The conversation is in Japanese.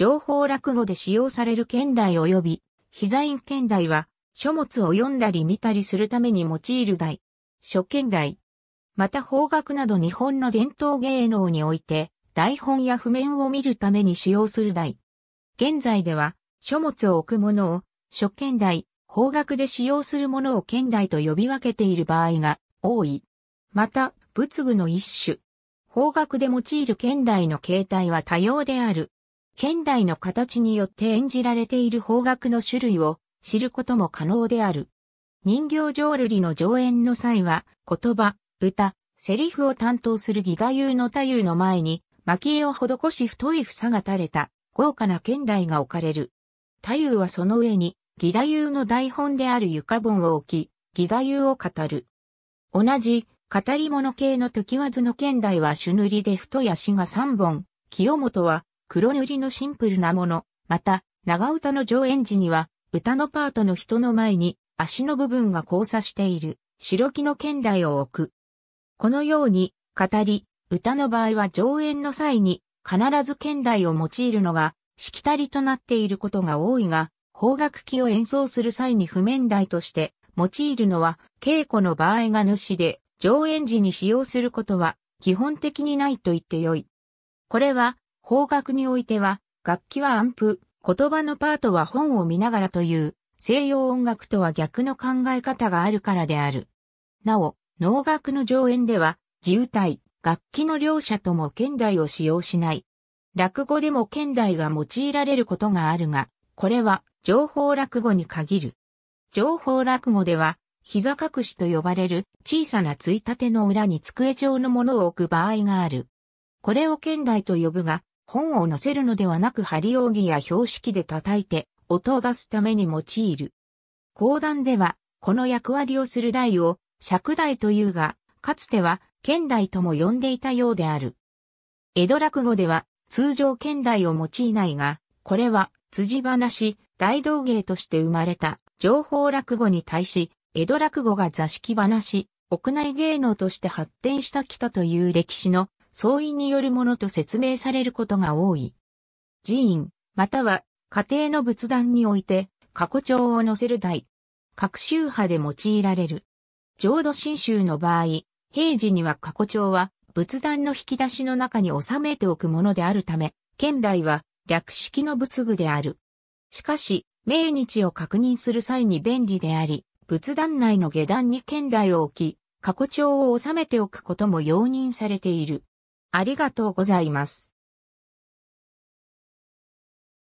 情報落語で使用される現代及び、膝印現代は、書物を読んだり見たりするために用いる題。書現代。また方角など日本の伝統芸能において、台本や譜面を見るために使用する題。現在では、書物を置くものを、書現代、方角で使用するものを現代と呼び分けている場合が多い。また、仏具の一種。方角で用いる現代の形態は多様である。現代の形によって演じられている方角の種類を知ることも可能である。人形浄瑠璃の上演の際は、言葉、歌、セリフを担当する義太夫の太夫の前に、蒔絵を施し太い房が垂れた豪華な現代が置かれる。太夫はその上に、義太夫の台本である床本を置き、義太夫を語る。同じ、語り物系の時わずの現代は朱塗りで太い足が3本、清本は黒塗りのシンプルなもの、また、長歌の上演時には、歌のパートの人の前に足の部分が交差している白木の剣台を置く。このように、語り、歌の場合は上演の際に必ず剣台を用いるのが、しきたりとなっていることが多いが、方楽器を演奏する際に譜面台として用いるのは、稽古の場合が主で、上演時に使用することは基本的にないと言ってよい。これは、方楽においては、楽器は暗譜、言葉のパートは本を見ながらという西洋音楽とは逆の考え方があるからである。なお、能楽の上演では、自由体、楽器の両者とも現代を使用しない。落語でも現代が用いられることがあるが、これは情報落語に限る。情報落語では、膝隠しと呼ばれる小さなついたての裏に机状のものを置く場合がある。これを現代と呼ぶが、本を載せるのではなく針扇や標識で叩いて音を出すために用いる。講談では、この役割をする台を尺台というが、かつては剣台とも呼んでいたようである。江戸落語では通常剣台を用いないが、これは辻話、大道芸として生まれた情報落語に対し、江戸落語が座敷話、屋内芸能として発展したきたという歴史の相違によるものと説明されることが多い。寺院、または家庭の仏壇において、過去帳を載せる台、各宗派で用いられる。浄土真宗の場合、平時には過去帳は仏壇の引き出しの中に収めておくものであるため、現代は略式の仏具である。しかし、命日を確認する際に便利であり、仏壇内の下段に現代を置き、過去帳を収めておくことも容認されている。ありがとうございます。